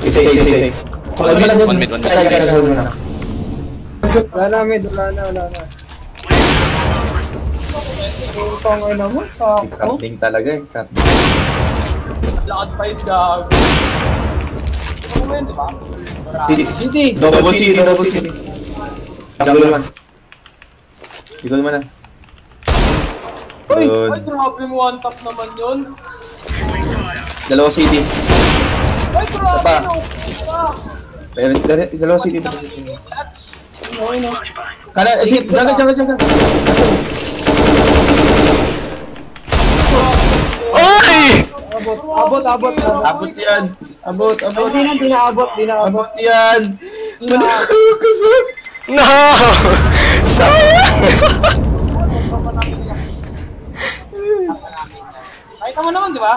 Isa, isa, isa, lang yun. One mid, one mid. Kaya, kaya, hold mo. Wala na, mid. Wala na, wala na. Putang ina mo, sakto. Cutting talaga eh. Cut. Lakad pa yung gag. Ano mo yun, di ba? City. Hindi. Double city, double city. Double naman. Ikaw naman ah. Uy, ay, grabe mo one tap naman yun. Dalawa city. Ay. Ah, Pero, dalawa- okay, no. Kanan, eh, si, jaga, jaga, jaga. Oy! Abot, abot, abot, abot. Abot yan. Abot, Ay, abot. di na, di na abot, di na abot. Abot yan. No! Sayang! Kahit naman naman, di ba?